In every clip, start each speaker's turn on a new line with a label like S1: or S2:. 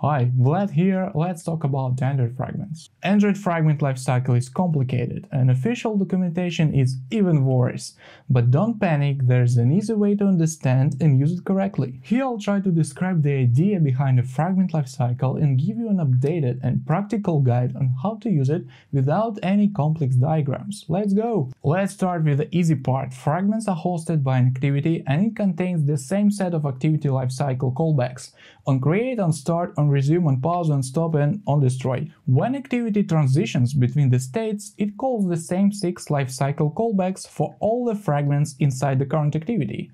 S1: Hi, Vlad here, let's talk about Android fragments. Android fragment lifecycle is complicated and official documentation is even worse. But don't panic, there's an easy way to understand and use it correctly. Here I'll try to describe the idea behind a fragment lifecycle and give you an updated and practical guide on how to use it without any complex diagrams. Let's go! Let's start with the easy part. Fragments are hosted by an activity and it contains the same set of activity lifecycle callbacks on create, on start, on resume, on pause, on stop, and on destroy. When activity transitions between the states, it calls the same six lifecycle callbacks for all the fragments inside the current activity.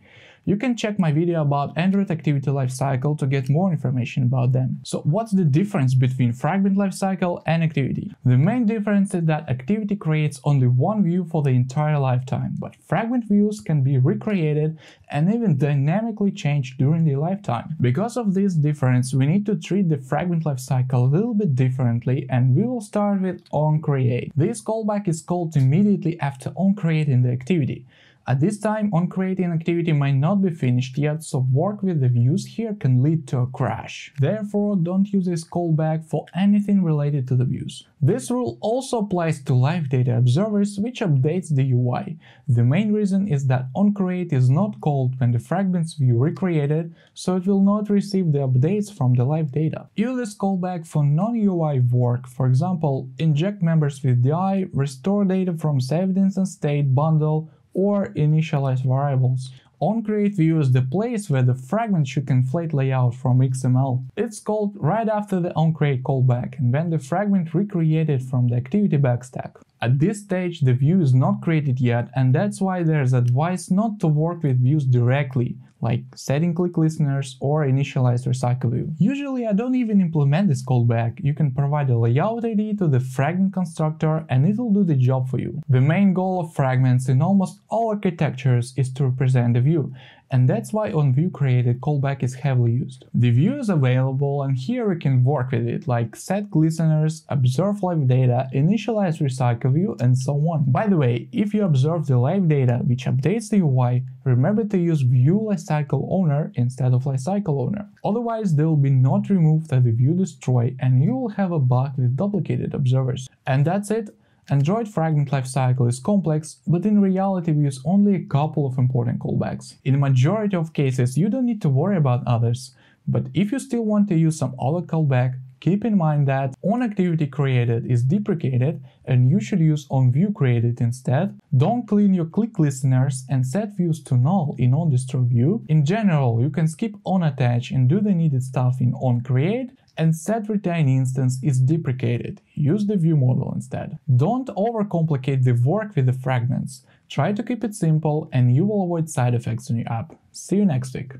S1: You can check my video about Android Activity Lifecycle to get more information about them. So what's the difference between Fragment Lifecycle and Activity? The main difference is that Activity creates only one view for the entire lifetime, but Fragment views can be recreated and even dynamically changed during the lifetime. Because of this difference, we need to treat the Fragment Lifecycle a little bit differently and we will start with onCreate. This callback is called immediately after onCreating the activity. At this time, onCreating activity might not be finished yet, so work with the views here can lead to a crash. Therefore, don't use this callback for anything related to the views. This rule also applies to live data observers, which updates the UI. The main reason is that onCreate is not called when the fragments view recreated, so it will not receive the updates from the live data. Use this callback for non-UI work, for example, inject members with DI, restore data from saved instance state bundle, or initialize variables. OnCreate view is the place where the fragment should inflate layout from XML. It's called right after the onCreate callback and when the fragment recreated from the activity backstack. At this stage the view is not created yet and that's why there's advice not to work with views directly, like setting click listeners or initialize RecyclerView. Usually I don't even implement this callback, you can provide a layout ID to the fragment constructor and it'll do the job for you. The main goal of fragments in almost all architectures is to represent the view, and that's why on view created callback is heavily used. The view is available and here we can work with it like set listeners, observe live data, initialize RecyclerView and so on. By the way, if you observe the live data which updates the UI, remember to use view lifecycle owner instead of lifecycle owner. Otherwise they will be not removed at the view destroy and you will have a bug with duplicated observers. And that's it. Android fragment lifecycle is complex, but in reality we use only a couple of important callbacks. In the majority of cases you don't need to worry about others, but if you still want to use some other callback, keep in mind that onActivityCreated is deprecated and you should use onViewCreated instead. Don't clean your click listeners and set views to null in onDestroyView. In general, you can skip onAttach and do the needed stuff in onCreate and set retain instance is deprecated. Use the view model instead. Don't overcomplicate the work with the fragments. Try to keep it simple and you will avoid side effects on your app. See you next week.